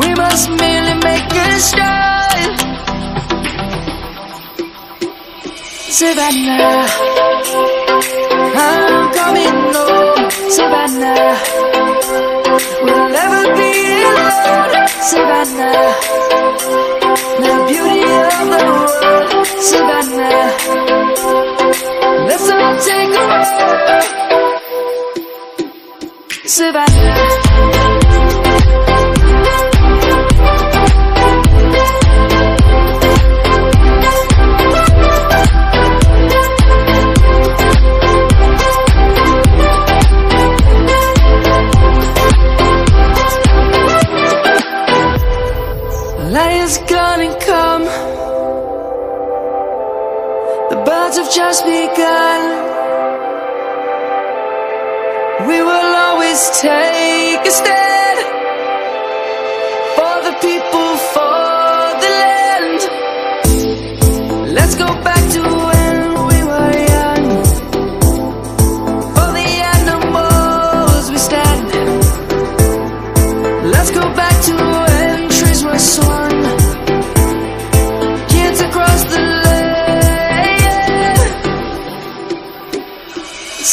We must merely make a start. Savannah, I'm coming home. Savannah, we'll never be alone. Savannah, the beauty of the world. Savannah, Lion's gonna come. The birds have just begun. We will always take a stand for the people, for the land. Let's go back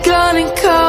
Gonna come.